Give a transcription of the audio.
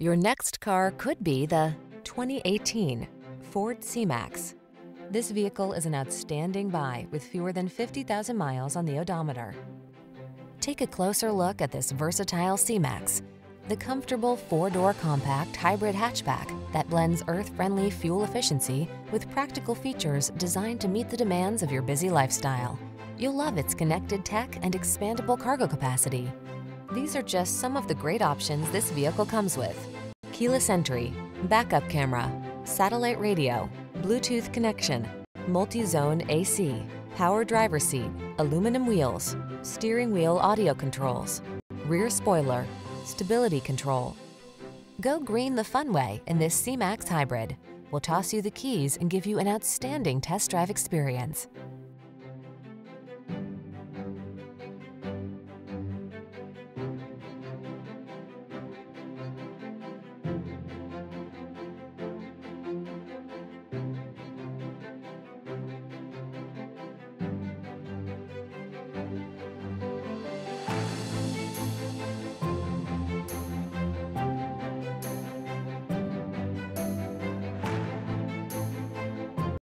Your next car could be the 2018 Ford C-Max. This vehicle is an outstanding buy with fewer than 50,000 miles on the odometer. Take a closer look at this versatile C-Max, the comfortable four-door compact hybrid hatchback that blends earth-friendly fuel efficiency with practical features designed to meet the demands of your busy lifestyle. You'll love its connected tech and expandable cargo capacity. These are just some of the great options this vehicle comes with. Keyless entry, backup camera, satellite radio, Bluetooth connection, multi-zone AC, power driver seat, aluminum wheels, steering wheel audio controls, rear spoiler, stability control. Go green the fun way in this C-Max hybrid. We'll toss you the keys and give you an outstanding test drive experience.